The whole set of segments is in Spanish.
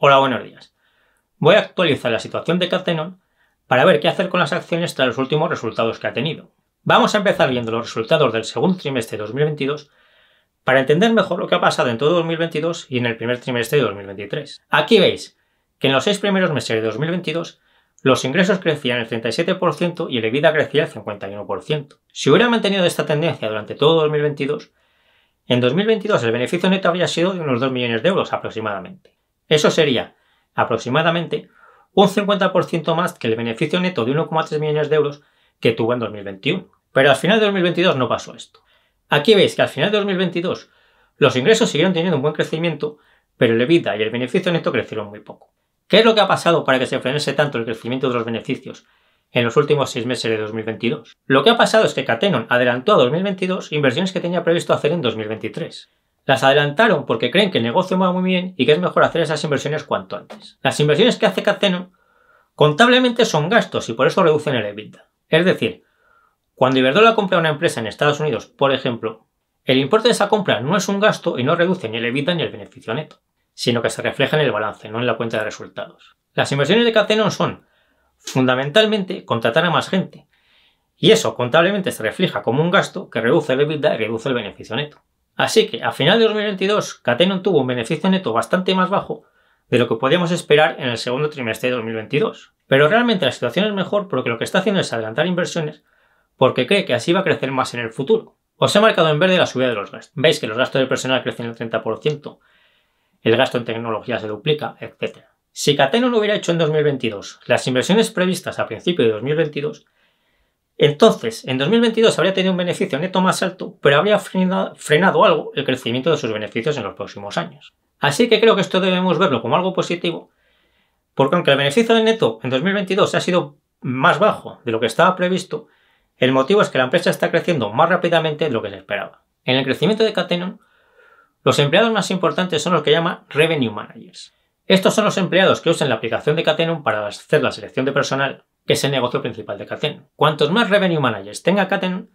Hola, buenos días. Voy a actualizar la situación de Catenon para ver qué hacer con las acciones tras los últimos resultados que ha tenido. Vamos a empezar viendo los resultados del segundo trimestre de 2022 para entender mejor lo que ha pasado en todo 2022 y en el primer trimestre de 2023. Aquí veis que en los seis primeros meses de 2022 los ingresos crecían el 37% y el EBITDA crecía el 51%. Si hubiera mantenido esta tendencia durante todo 2022, en 2022 el beneficio neto habría sido de unos 2 millones de euros aproximadamente. Eso sería aproximadamente un 50% más que el beneficio neto de 1,3 millones de euros que tuvo en 2021. Pero al final de 2022 no pasó esto. Aquí veis que al final de 2022 los ingresos siguieron teniendo un buen crecimiento, pero el EBITDA y el beneficio neto crecieron muy poco. ¿Qué es lo que ha pasado para que se frenese tanto el crecimiento de los beneficios en los últimos seis meses de 2022? Lo que ha pasado es que Catenon adelantó a 2022 inversiones que tenía previsto hacer en 2023. Las adelantaron porque creen que el negocio va muy bien y que es mejor hacer esas inversiones cuanto antes. Las inversiones que hace Catenon contablemente son gastos y por eso reducen el EBITDA. Es decir, cuando Iberdrola compra una empresa en Estados Unidos, por ejemplo, el importe de esa compra no es un gasto y no reduce ni el EBITDA ni el beneficio neto, sino que se refleja en el balance, no en la cuenta de resultados. Las inversiones de Catenon son, fundamentalmente, contratar a más gente, y eso contablemente se refleja como un gasto que reduce el EBITDA y reduce el beneficio neto. Así que a final de 2022 Catenon tuvo un beneficio neto bastante más bajo de lo que podíamos esperar en el segundo trimestre de 2022. Pero realmente la situación es mejor porque lo que está haciendo es adelantar inversiones porque cree que así va a crecer más en el futuro. Os he marcado en verde la subida de los gastos. Veis que los gastos de personal crecen el 30%, el gasto en tecnología se duplica, etc. Si Catenon lo hubiera hecho en 2022 las inversiones previstas a principio de 2022, entonces, en 2022 habría tenido un beneficio neto más alto, pero habría frenado, algo el crecimiento de sus beneficios en los próximos años. Así que creo que esto debemos verlo como algo positivo, porque aunque el beneficio neto en 2022 ha sido más bajo de lo que estaba previsto, el motivo es que la empresa está creciendo más rápidamente de lo que se esperaba. En el crecimiento de Catenon, los empleados más importantes son los que llama Revenue Managers. Estos son los empleados que usan la aplicación de Catenon para hacer la selección de personal que es el negocio principal de Catenon. Cuantos más revenue managers tenga Catenon,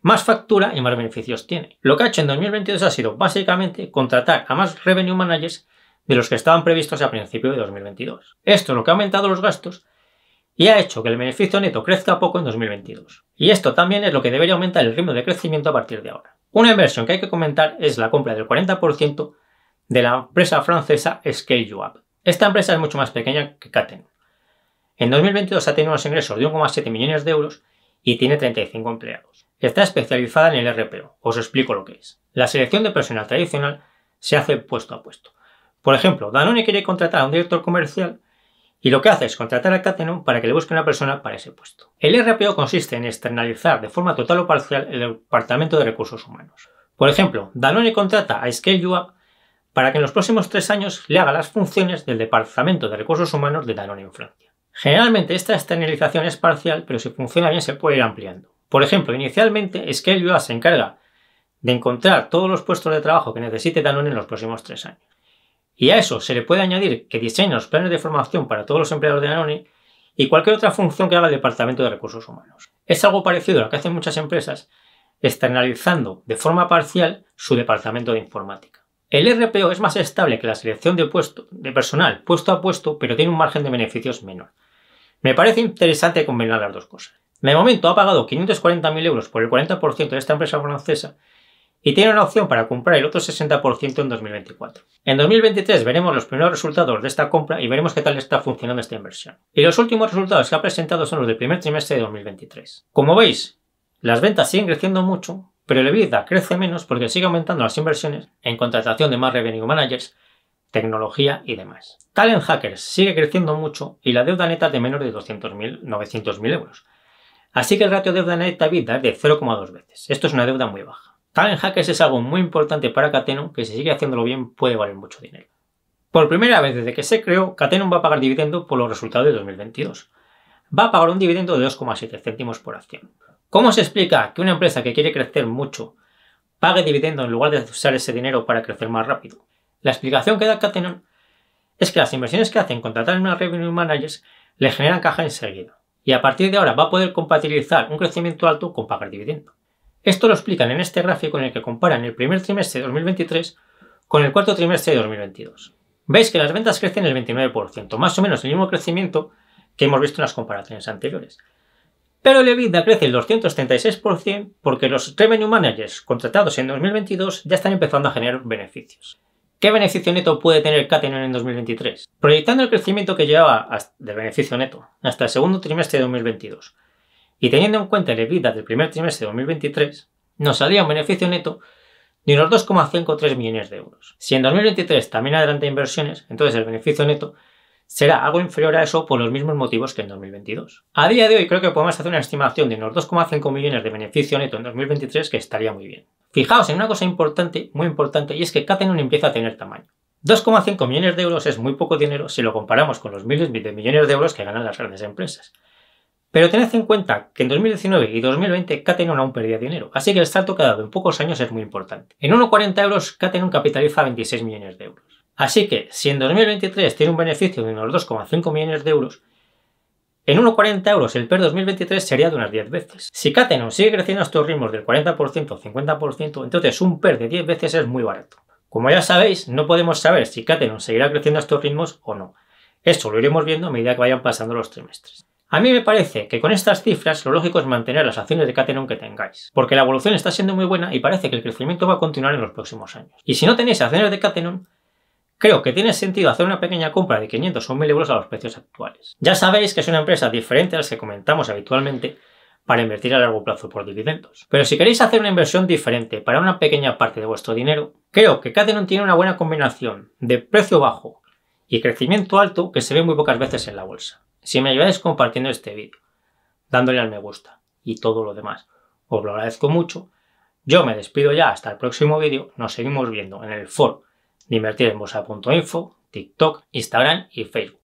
más factura y más beneficios tiene. Lo que ha hecho en 2022 ha sido básicamente contratar a más revenue managers de los que estaban previstos a principio de 2022. Esto es lo que ha aumentado los gastos y ha hecho que el beneficio neto crezca poco en 2022. Y esto también es lo que debería aumentar el ritmo de crecimiento a partir de ahora. Una inversión que hay que comentar es la compra del 40% de la empresa francesa Scale You Up. Esta empresa es mucho más pequeña que Catenon. En 2022 ha tenido unos ingresos de 1,7 millones de euros y tiene 35 empleados. Está especializada en el RPO. Os explico lo que es. La selección de personal tradicional se hace puesto a puesto. Por ejemplo, Danone quiere contratar a un director comercial y lo que hace es contratar a Catenon para que le busque una persona para ese puesto. El RPO consiste en externalizar de forma total o parcial el departamento de recursos humanos. Por ejemplo, Danone contrata a Scale para que en los próximos tres años le haga las funciones del departamento de recursos humanos de Danone en Francia. Generalmente esta externalización es parcial, pero si funciona bien se puede ir ampliando. Por ejemplo, inicialmente Scale se encarga de encontrar todos los puestos de trabajo que necesite Danone en los próximos tres años. Y a eso se le puede añadir que diseña los planes de formación para todos los empleados de Danone y cualquier otra función que haga el Departamento de Recursos Humanos. Es algo parecido a lo que hacen muchas empresas, externalizando de forma parcial su departamento de informática. El RPO es más estable que la selección de, puesto, de personal puesto a puesto, pero tiene un margen de beneficios menor. Me parece interesante combinar las dos cosas. De momento ha pagado 540.000 euros por el 40% de esta empresa francesa y tiene una opción para comprar el otro 60% en 2024. En 2023 veremos los primeros resultados de esta compra y veremos qué tal está funcionando esta inversión. Y los últimos resultados que ha presentado son los del primer trimestre de 2023. Como veis, las ventas siguen creciendo mucho, pero el EBITDA crece menos porque sigue aumentando las inversiones en contratación de más revenue managers tecnología y demás. Talent Hackers sigue creciendo mucho y la deuda neta de menos de 200.000, 900.000 euros. Así que el ratio deuda neta vida es de 0,2 veces. Esto es una deuda muy baja. Talent Hackers es algo muy importante para Catenon que si sigue haciéndolo bien puede valer mucho dinero. Por primera vez desde que se creó, Catenon va a pagar dividendo por los resultados de 2022. Va a pagar un dividendo de 2,7 céntimos por acción. ¿Cómo se explica que una empresa que quiere crecer mucho pague dividendo en lugar de usar ese dinero para crecer más rápido? La explicación que da Catenon es que las inversiones que hacen contratar una Revenue Managers le generan caja enseguida. Y a partir de ahora va a poder compatibilizar un crecimiento alto con pagar dividendo. Esto lo explican en este gráfico en el que comparan el primer trimestre de 2023 con el cuarto trimestre de 2022. veis que las ventas crecen el 29%, más o menos el mismo crecimiento que hemos visto en las comparaciones anteriores. Pero el EBITDA crece el 236% porque los revenue managers contratados en 2022 ya están empezando a generar beneficios. ¿Qué beneficio neto puede tener Catenon en 2023? Proyectando el crecimiento que llevaba del beneficio neto hasta el segundo trimestre de 2022 y teniendo en cuenta el EBITDA del primer trimestre de 2023, nos salía un beneficio neto de unos 2,53 millones de euros. Si en 2023 también adelanta inversiones, entonces el beneficio neto será algo inferior a eso por los mismos motivos que en 2022. A día de hoy creo que podemos hacer una estimación de unos 2,5 millones de beneficio neto en 2023 que estaría muy bien. Fijaos en una cosa importante, muy importante, y es que Catenon empieza a tener tamaño. 2,5 millones de euros es muy poco dinero si lo comparamos con los miles de millones de euros que ganan las grandes empresas. Pero tened en cuenta que en 2019 y 2020 Catenon aún perdía dinero, así que el salto que ha dado en pocos años es muy importante. En 1,40 euros Catenon capitaliza 26 millones de euros. Así que, si en 2023 tiene un beneficio de unos 2,5 millones de euros, en 1,40 euros el PER 2023 sería de unas 10 veces. Si Catenon sigue creciendo a estos ritmos del 40% o 50%, entonces un PER de 10 veces es muy barato. Como ya sabéis, no podemos saber si Catenon seguirá creciendo a estos ritmos o no. Esto lo iremos viendo a medida que vayan pasando los trimestres. A mí me parece que con estas cifras lo lógico es mantener las acciones de Catenon que tengáis, porque la evolución está siendo muy buena y parece que el crecimiento va a continuar en los próximos años. Y si no tenéis acciones de Catenon, creo que tiene sentido hacer una pequeña compra de 500 o 1000 euros a los precios actuales. Ya sabéis que es una empresa diferente a las que comentamos habitualmente para invertir a largo plazo por dividendos. Pero si queréis hacer una inversión diferente para una pequeña parte de vuestro dinero, creo que Catenon tiene una buena combinación de precio bajo y crecimiento alto que se ve muy pocas veces en la bolsa. Si me ayudáis compartiendo este vídeo, dándole al me gusta y todo lo demás, os lo agradezco mucho. Yo me despido ya hasta el próximo vídeo, nos seguimos viendo en el foro invertir en bolsa.info, TikTok, Instagram y Facebook.